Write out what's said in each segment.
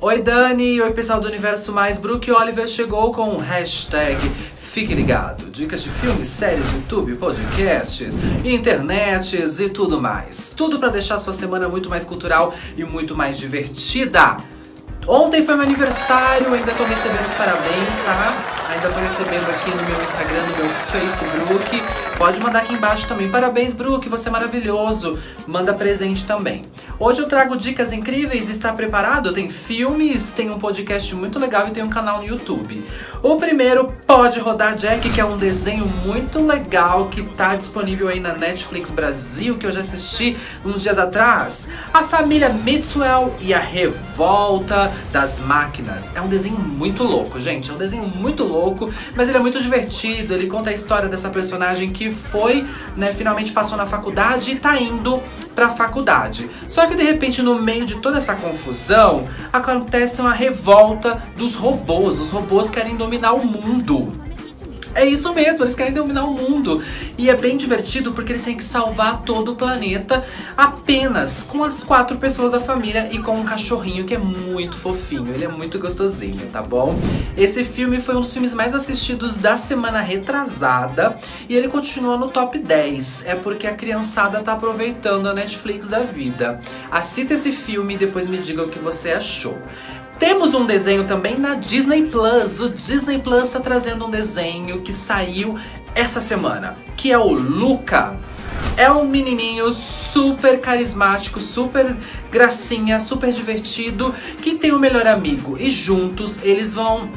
Oi Dani, oi pessoal do Universo Mais, Brook Oliver chegou com o hashtag Fique Ligado. Dicas de filmes, séries, YouTube, podcasts, internets e tudo mais. Tudo para deixar sua semana muito mais cultural e muito mais divertida. Ontem foi meu aniversário, ainda tô recebendo os parabéns, tá? Ainda tô recebendo aqui no meu Instagram, no meu Facebook. Pode mandar aqui embaixo também. Parabéns, Brook, você é maravilhoso. Manda presente também. Hoje eu trago dicas incríveis. Está preparado? Tem filmes, tem um podcast muito legal e tem um canal no YouTube. O primeiro, Pode Rodar Jack, que é um desenho muito legal que tá disponível aí na Netflix Brasil, que eu já assisti uns dias atrás. A família Mitchell e a Revolta das Máquinas. É um desenho muito louco, gente. É um desenho muito louco, mas ele é muito divertido. Ele conta a história dessa personagem que foi, né, finalmente passou na faculdade e tá indo pra faculdade. Só que de repente, no meio de toda essa confusão, acontece uma revolta dos robôs. Os robôs querem dominar o mundo. É isso mesmo, eles querem dominar o mundo. E é bem divertido porque eles têm que salvar todo o planeta apenas com as quatro pessoas da família e com um cachorrinho que é muito fofinho. Ele é muito gostosinho, tá bom? Esse filme foi um dos filmes mais assistidos da semana retrasada e ele continua no top 10. É porque a criançada tá aproveitando a Netflix da vida. Assista esse filme e depois me diga o que você achou. Temos um desenho também na Disney Plus. O Disney Plus está trazendo um desenho que saiu essa semana, que é o Luca. É um menininho super carismático, super gracinha, super divertido, que tem um melhor amigo. E juntos eles vão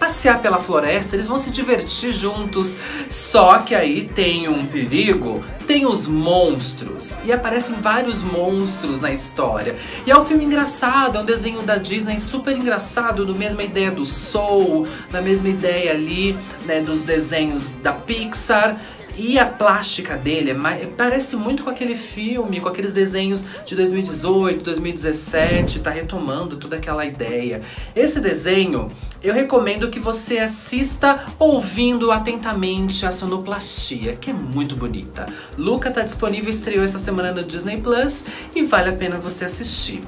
passear pela floresta, eles vão se divertir juntos. Só que aí tem um perigo, tem os monstros. E aparecem vários monstros na história. E é um filme engraçado, é um desenho da Disney super engraçado, do mesma ideia do Soul, da mesma ideia ali, né, dos desenhos da Pixar. E a plástica dele é parece muito com aquele filme, com aqueles desenhos de 2018, 2017, tá retomando toda aquela ideia. Esse desenho eu recomendo que você assista ouvindo atentamente a sonoplastia, que é muito bonita. Luca tá disponível, estreou essa semana no Disney Plus e vale a pena você assistir.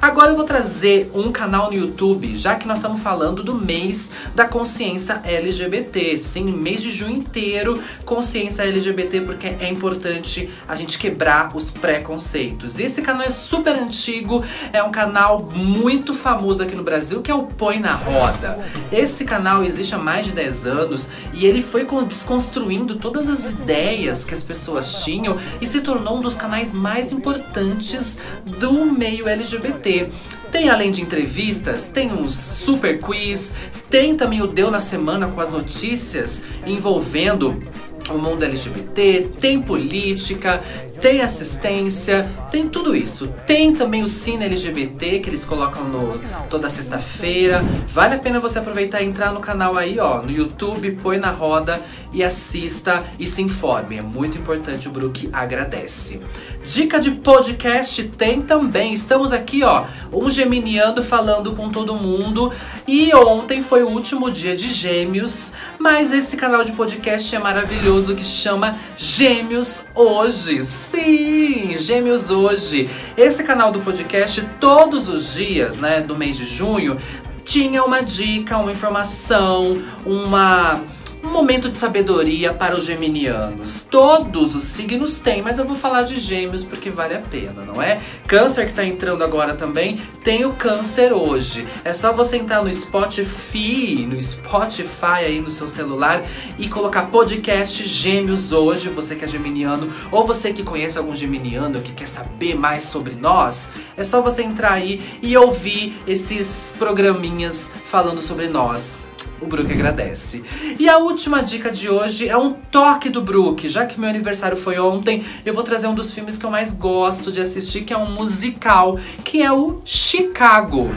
Agora eu vou trazer um canal no YouTube, já que nós estamos falando do mês da consciência LGBT. Sim, mês de junho inteiro, consciência LGBT, porque é importante a gente quebrar os preconceitos. Esse canal é super antigo, é um canal muito famoso aqui no Brasil, que é o Põe na Roda. Esse canal existe há mais de 10 anos e ele foi desconstruindo todas as ideias que as pessoas tinham e se tornou um dos canais mais importantes do meio LGBT ter. Tem além de entrevistas, tem um super quiz, tem também o Deu na Semana com as notícias envolvendo o mundo LGBT, tem política, tem assistência, tem tudo isso. Tem também o Cine LGBT que eles colocam no, toda sexta-feira. Vale a pena você aproveitar e entrar no canal aí, ó, no YouTube, põe na roda e assista e se informe. É muito importante, o Brook agradece. Dica de podcast tem também. Estamos aqui, ó, um geminiano falando com todo mundo. E ontem foi o último dia de Gêmeos, mas esse canal de podcast é maravilhoso que chama Gêmeos Hoje. Sim, Gêmeos Hoje. Esse canal do podcast todos os dias, né, do mês de junho, tinha uma dica, uma informação, uma um momento de sabedoria para os geminianos. Todos os signos têm, mas eu vou falar de gêmeos porque vale a pena, não é? Câncer que está entrando agora também, tem o câncer hoje. É só você entrar no Spotify, no Spotify aí no seu celular e colocar podcast Gêmeos hoje, você que é geminiano, ou você que conhece algum geminiano que quer saber mais sobre nós, é só você entrar aí e ouvir esses programinhas falando sobre nós o Brook agradece. E a última dica de hoje é um toque do Brook. Já que meu aniversário foi ontem, eu vou trazer um dos filmes que eu mais gosto de assistir, que é um musical, que é o Chicago.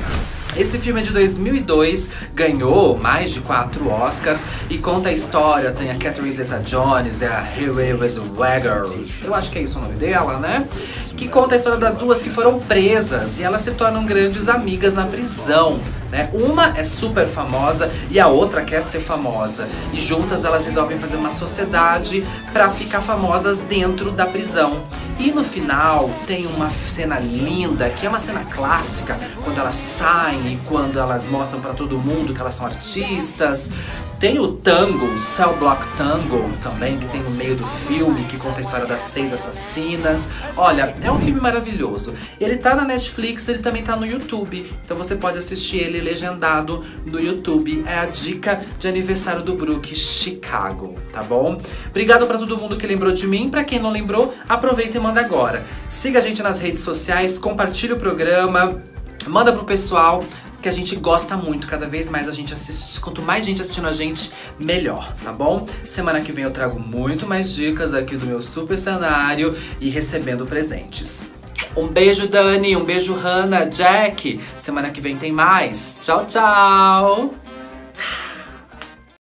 Esse filme é de 2002, ganhou mais de quatro Oscars e conta a história. Tem a Catherine Zeta-Jones, é a Hilary Weggers, eu acho que é isso o nome dela, né? Que conta a história das duas que foram presas e elas se tornam grandes amigas na prisão. Né? Uma é super famosa e a outra quer ser famosa. E juntas elas resolvem fazer uma sociedade para ficar famosas dentro da prisão. E no final tem uma cena linda, que é uma cena clássica, quando elas saem e quando elas mostram para todo mundo que elas são artistas. Tem o Tango, Cell Block Tango também, que tem no meio do filme, que conta a história das seis assassinas. Olha, é um filme maravilhoso. Ele tá na Netflix, ele também tá no YouTube. Então você pode assistir ele legendado no YouTube. É a dica de aniversário do Brook Chicago, tá bom? Obrigado para todo mundo que lembrou de mim. Para quem não lembrou, aproveita e manda agora. Siga a gente nas redes sociais, compartilhe o programa, manda pro pessoal que a gente gosta muito, cada vez mais a gente assiste, quanto mais gente assistindo a gente, melhor, tá bom? Semana que vem eu trago muito mais dicas aqui do meu super cenário e recebendo presentes. Um beijo, Dani, um beijo, Hannah, Jack. Semana que vem tem mais. Tchau, tchau!